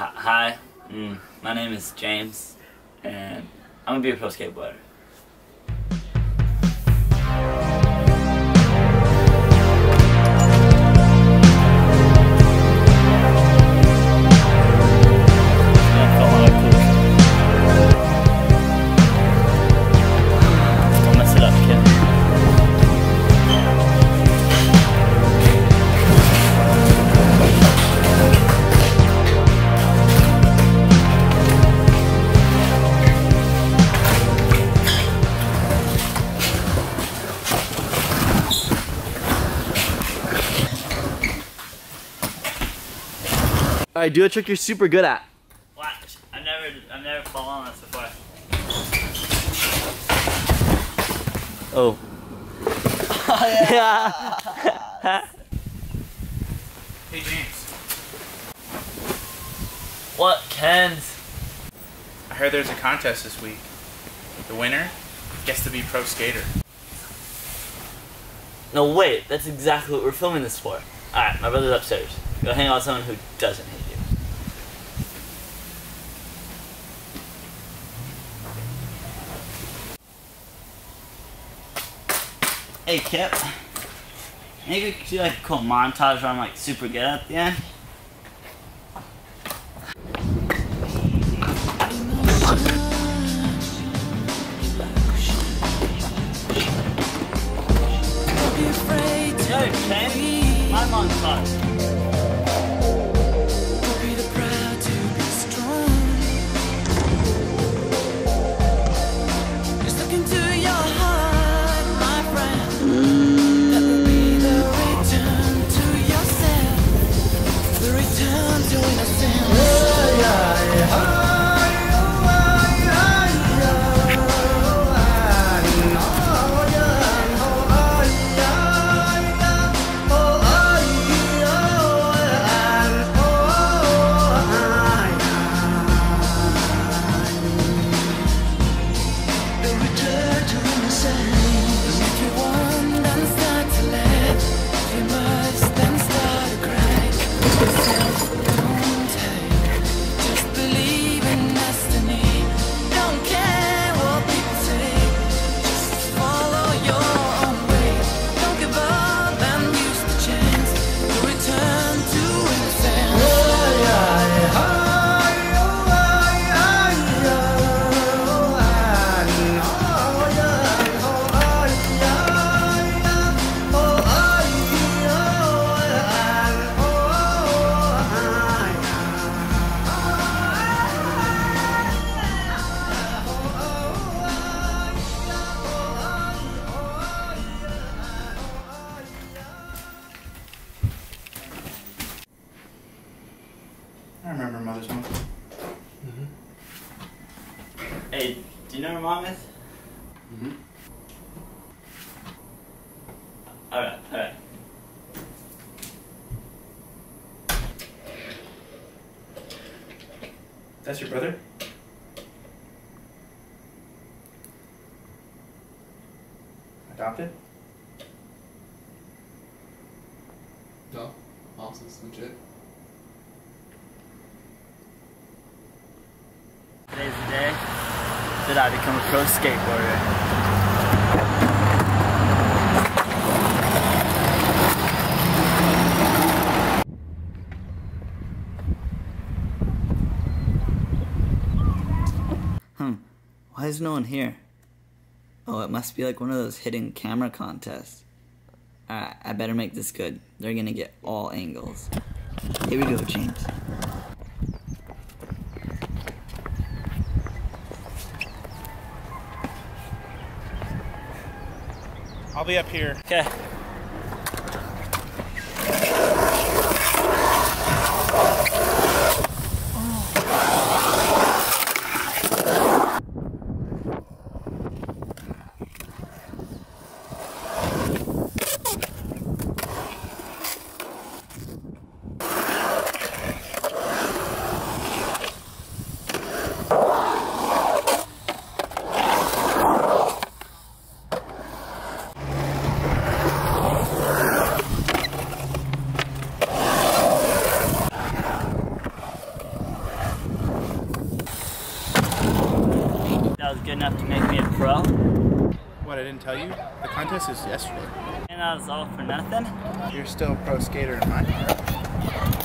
Hi, mm, my name is James, and I'm gonna be a pro skateboarder. All right, do a trick you're super good at. Watch. I've never, I've never fallen on this before. Oh. yeah. Hey James, What, Ken's? I heard there's a contest this week. The winner gets to be pro skater. No, wait. That's exactly what we're filming this for. Alright, my brother's upstairs. Go hang out with someone who doesn't hate you. Hey, Kip. Maybe we could do like a cool montage where I'm like super good at the end. Yo, Ken, my montage. Remember Mother's Month. Hey, do you know where mom is? Mhm. Alright, alright. That's your brother? Adopted? No, mom's is legit. Today's the day that I become a pro skateboarder. Hmm. Why is no one here? Oh, it must be like one of those hidden camera contests. Alright, I better make this good. They're gonna get all angles. Here we go, James. I'll be up here. Okay. that was good enough to make me a pro. What, I didn't tell you? The contest is yesterday. And that was all for nothing? You're still a pro skater in my heart.